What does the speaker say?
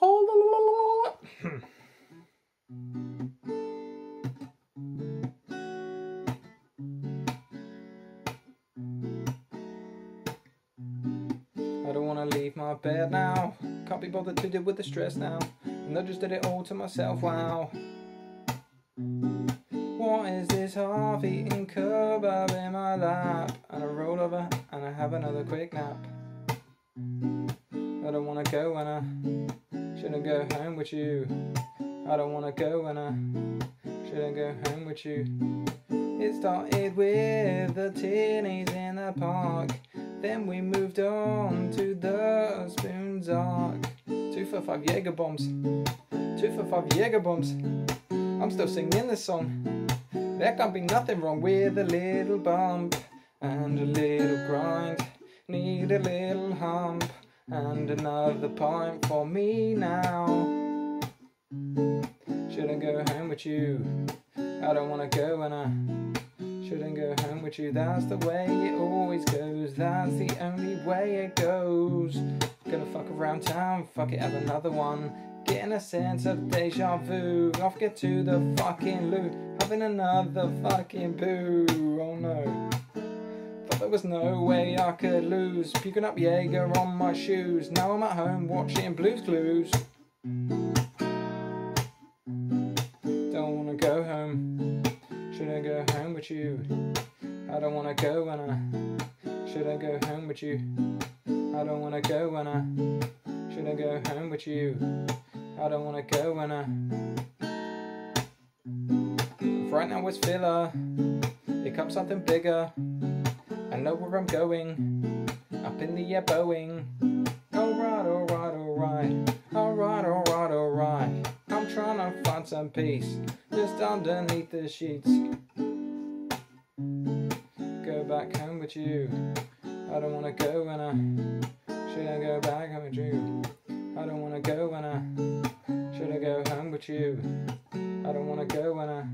I don't wanna leave my bed now. Can't be bothered to deal with the stress now. And I just did it all to myself, wow. What is this half eaten kebab in my lap? And I roll over and I have another quick nap. I don't wanna go when I shouldn't go home with you. I don't wanna go when I shouldn't go home with you. It started with the tinnies in the park. Then we moved on to the Spoons Arc. Two for five Jaeger bombs. Two for five Jaeger bombs. I'm still singing this song. There can't be nothing wrong with a little bump and a little grind. Need a little hump and another pint for me now. Shouldn't go home with you? I don't wanna go and I shouldn't go home with you. That's the way it always goes. That's the only way it goes. Gonna fuck around town, fuck it, have another one. Getting a sense of deja vu. Off get to the fucking loo. Having another fucking boo. Oh no. There was no way I could lose. Puking up Jaeger on my shoes. Now I'm at home watching Blues Clues. Don't wanna go home. Should I go home with you? I don't wanna go when I. Should I go home with you? I don't wanna go when I. Should I go home with you? I don't wanna go when I. Right now it's filler. Here comes something bigger. I know where I'm going. Up in the air, Boeing. Alright, alright, alright. Alright, alright, alright. I'm trying to find some peace just underneath the sheets. Go back home with you. I don't wanna go when I. Should I go back home with you? I don't wanna go when I. Should I go home with you? I don't wanna go when I.